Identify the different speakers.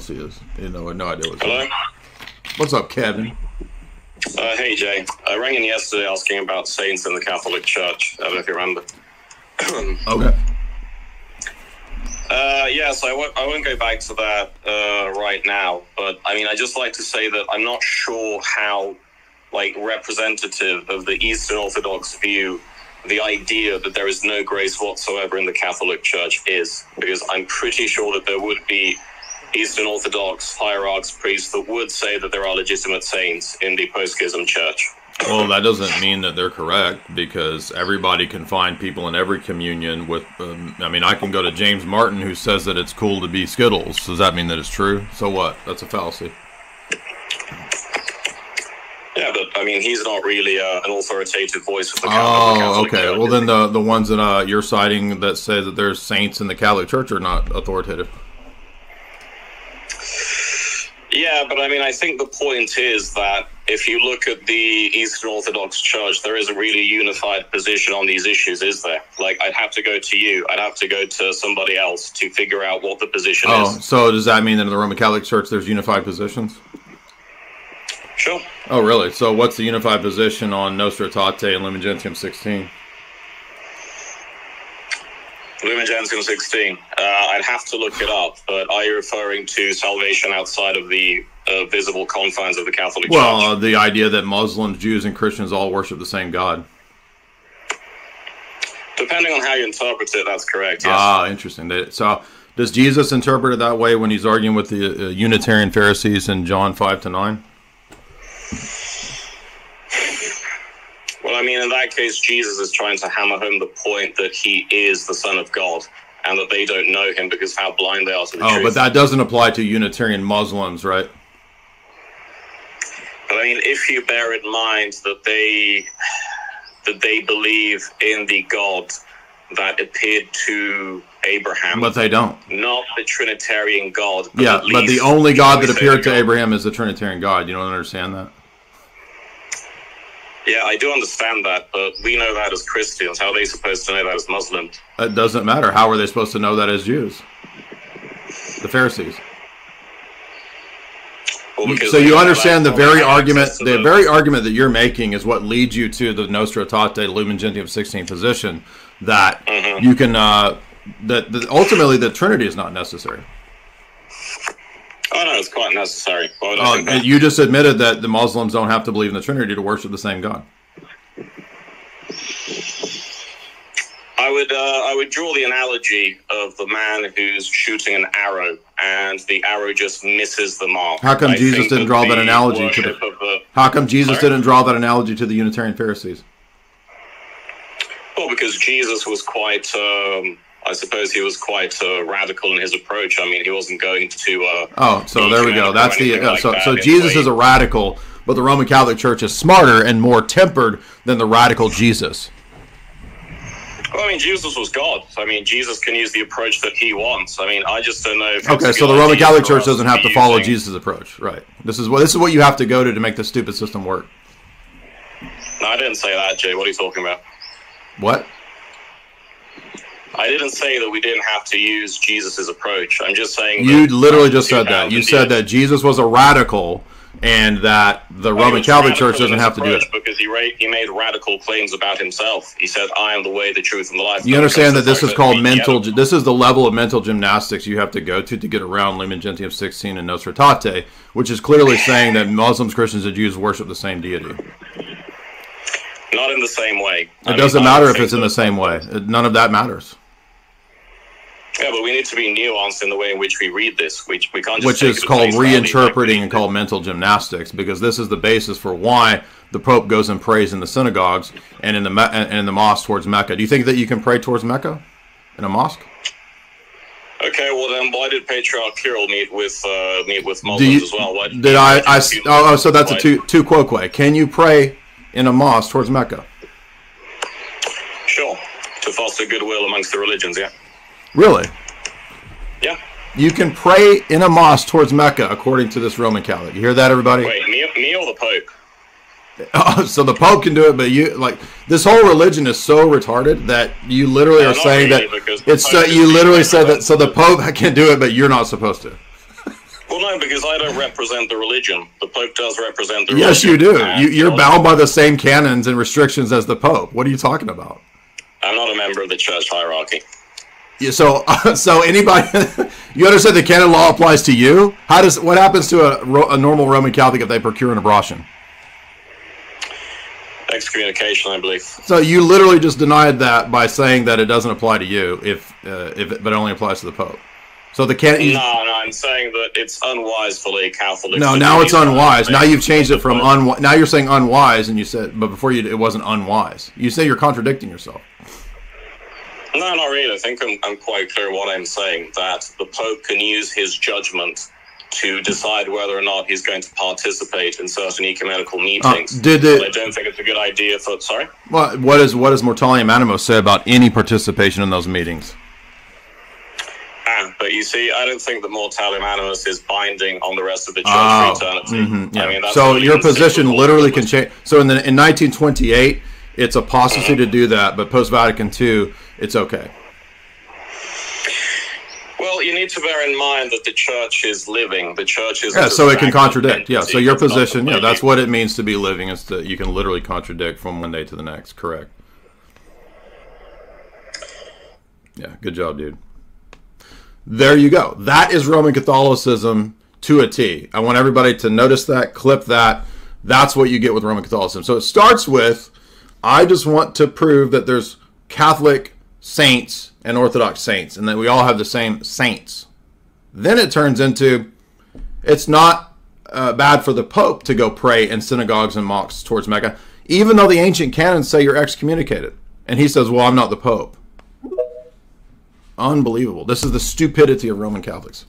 Speaker 1: fallacy is. You know, no idea what.
Speaker 2: Hello.
Speaker 1: What's up, Kevin?
Speaker 2: Uh, hey Jay, I rang in yesterday asking about saints in the Catholic Church. I don't know if you remember.
Speaker 1: Okay.
Speaker 2: Uh, yes, I won't, I won't go back to that uh, right now, but I mean, I just like to say that I'm not sure how, like, representative of the Eastern Orthodox view the idea that there is no grace whatsoever in the Catholic Church is, because I'm pretty sure that there would be Eastern Orthodox hierarchs, priests that would say that there are legitimate saints in the post-schism church.
Speaker 1: Well, that doesn't mean that they're correct because everybody can find people in every communion with. Um, I mean, I can go to James Martin who says that it's cool to be Skittles. Does that mean that it's true? So what? That's a fallacy.
Speaker 2: Yeah, but I mean, he's not really uh, an authoritative voice of the Catholic.
Speaker 1: Oh,
Speaker 2: Catholic
Speaker 1: okay.
Speaker 2: Church,
Speaker 1: Well, then the the ones that uh, you're citing that say that there's saints in the Catholic Church are not authoritative.
Speaker 2: Yeah, but I mean, I think the point is that if you look at the Eastern Orthodox Church, there is a really unified position on these issues, is there? Like, I'd have to go to you, I'd have to go to somebody else to figure out what the position
Speaker 1: Oh,
Speaker 2: is.
Speaker 1: Oh, so does that mean that in the Roman Catholic Church there's unified positions?
Speaker 2: Sure.
Speaker 1: Oh, really? So what's the unified position on Nostra Aetate and Lumen Gentium 16?
Speaker 2: Lumen Gentium 16. Uh, I'd have to look it up, but are you referring to salvation outside of the uh, visible confines of the Catholic
Speaker 1: Well, uh,
Speaker 2: Church?
Speaker 1: the idea that Muslims, Jews, and Christians all worship the same God.
Speaker 2: Depending on how you interpret it, that's correct, yes.
Speaker 1: Ah, interesting. So does Jesus interpret it that way when he's arguing with the uh, Unitarian Pharisees in John 5 to 9?
Speaker 2: Well, I mean, in that case, Jesus is trying to hammer home the point that he is the Son of God and that they don't know him because how blind they are to the
Speaker 1: Oh,
Speaker 2: truth.
Speaker 1: but that doesn't apply to Unitarian Muslims, right?
Speaker 2: But I mean, if you bear in mind that they that they believe in the God that appeared to Abraham,
Speaker 1: But they don't.
Speaker 2: not the Trinitarian God. But
Speaker 1: Yeah, but the only God that appeared to
Speaker 2: God-
Speaker 1: Abraham is the Trinitarian God. You don't understand that?
Speaker 2: Yeah, I do understand that, but we know that as Christians. How are they supposed to know that as Muslims?
Speaker 1: It doesn't matter. How are they supposed to know that as Jews? The Pharisees.
Speaker 2: Well,
Speaker 1: So you understand the very argument, the very argument that you're making is what leads you to the Nostra Aetate Lumen Gentium 16 position that
Speaker 2: Mm-hmm.
Speaker 1: you can, uh, that, that ultimately the Trinity is not necessary.
Speaker 2: Oh no, it's quite necessary. Think
Speaker 1: you just admitted that the Muslims don't have to believe in the Trinity to worship the same God.
Speaker 2: I would uh, I would draw the analogy of the man who's shooting an arrow and the arrow just misses the mark.
Speaker 1: How come
Speaker 2: I
Speaker 1: Jesus didn't draw that analogy to the-
Speaker 2: the
Speaker 1: How come Jesus
Speaker 2: Sorry?
Speaker 1: didn't draw that analogy to the Unitarian Pharisees?
Speaker 2: well because Jesus was quite um, I suppose he was quite uh, radical in his approach. I mean, he wasn't going to. Uh,
Speaker 1: Oh, so there we go. That's the uh,
Speaker 2: like
Speaker 1: so
Speaker 2: that
Speaker 1: so Jesus
Speaker 2: way.
Speaker 1: is a radical, but the Roman Catholic Church is smarter and more tempered than the radical Jesus.
Speaker 2: Well, I mean, Jesus was God. I mean, Jesus can use the approach that he wants. I mean, I just don't know. If
Speaker 1: Okay, so the Roman Catholic Church doesn't have to follow
Speaker 2: using-
Speaker 1: Jesus' approach, right? This is what this is what you have to go to to make the stupid system work.
Speaker 2: No, I didn't say that, Jay. What are you talking about?
Speaker 1: What?
Speaker 2: I didn't say that we didn't have to use Jesus' approach. I'm just saying
Speaker 1: You literally just said that. You said that Jesus was a radical, and that the
Speaker 2: He
Speaker 1: Roman Catholic Church doesn't have to do it.
Speaker 2: Because he, ra- he made radical claims about himself. He said, "I am the way, the truth, and the life."
Speaker 1: You understand that this is called mental. This is the level of mental gymnastics you have to go to to get around Lumen Gentium 16 and Nostra Aetate, which is clearly saying that Muslims, Christians, and Jews worship the same deity.
Speaker 2: Not in the same way.
Speaker 1: It doesn't matter if it's in the same way. None of that matters.
Speaker 2: Yeah, but we need to be nuanced in the way in which we read this. We, we can't just
Speaker 1: Which is called
Speaker 2: face value, like,
Speaker 1: reinterpreting and called mental gymnastics, because this is the basis for why the Pope goes and prays in the synagogues and in the and in the mosque towards Mecca. Do you think that you can pray towards Mecca in a mosque?
Speaker 2: Okay, well then, why did Patriarch Kirill meet with uh, meet with Muslims
Speaker 1: you,
Speaker 2: as well? Why
Speaker 1: did I? Oh, oh, so that's a tu tu quoque. Can you pray in a mosque towards Mecca?
Speaker 2: Sure, to foster goodwill amongst the religions. Yeah,
Speaker 1: Really?
Speaker 2: yeah.
Speaker 1: You can pray in a mosque towards Mecca, according to this Roman Catholic. You hear that, everybody?
Speaker 2: Wait, me, me or the Pope?
Speaker 1: Oh, so the Pope can do it, but you like this whole religion is so retarded that you literally
Speaker 2: No,
Speaker 1: are saying
Speaker 2: really,
Speaker 1: that it's uh, you literally said that so the Pope can do it, but you're not supposed to.
Speaker 2: Well, no, because I don't represent the religion. The Pope does represent the
Speaker 1: Yes,
Speaker 2: religion.
Speaker 1: Yes, you do. You, you're bound by the same canons and restrictions as the Pope. What are you talking about?
Speaker 2: I'm not a member of the church hierarchy.
Speaker 1: Yeah, so, so anybody, you understand the canon law applies to you? How does what happens to a, a normal Roman Catholic if they procure an abortion?
Speaker 2: Excommunication, I believe.
Speaker 1: So you literally just denied that by saying that it doesn't apply to you, if uh, if it, but it only applies to the Pope. So the canon.
Speaker 2: No, no, I'm saying that it's unwise for lay Catholics.
Speaker 1: No, now it's unwise. Now you've changed it from unwise. Now you're saying unwise, and you said, but before you, it wasn't unwise. You say you're contradicting yourself.
Speaker 2: No, not really. I think I'm, I'm quite clear what I'm saying. That the Pope can use his judgment to decide whether or not he's going to participate in certain ecumenical meetings.
Speaker 1: Uh, did
Speaker 2: But I don't think it's a good idea for. Sorry.
Speaker 1: What what is what does Mortalium Animos say about any participation in those meetings?
Speaker 2: Ah, but you see, I don't think that Mortalium Animos is binding on the rest of the church
Speaker 1: Oh,
Speaker 2: for eternity.
Speaker 1: mhm, yeah.
Speaker 2: I mean,
Speaker 1: so your position literally can change. So in the in 1928, it's apostasy to do that, but post Vatican II, it's okay.
Speaker 2: Well, you need to bear in mind that the church is living. The church is.
Speaker 1: Yeah, so it can contradict. Yeah, so your position, yeah, that's what it means to be living. Is that you can literally contradict from one day to the next. Correct. Yeah, good job, dude. There you go. That is Roman Catholicism to a T. I want everybody to notice that, clip that. That's what you get with Roman Catholicism. So it starts with I just want to prove that there's Catholic saints and Orthodox saints, and that we all have the same saints. Then it turns into it's not uh, bad for the Pope to go pray in synagogues and mosques towards Mecca, even though the ancient canons say you're excommunicated. And he says, Well, I'm not the Pope. Unbelievable. This is the stupidity of Roman Catholics.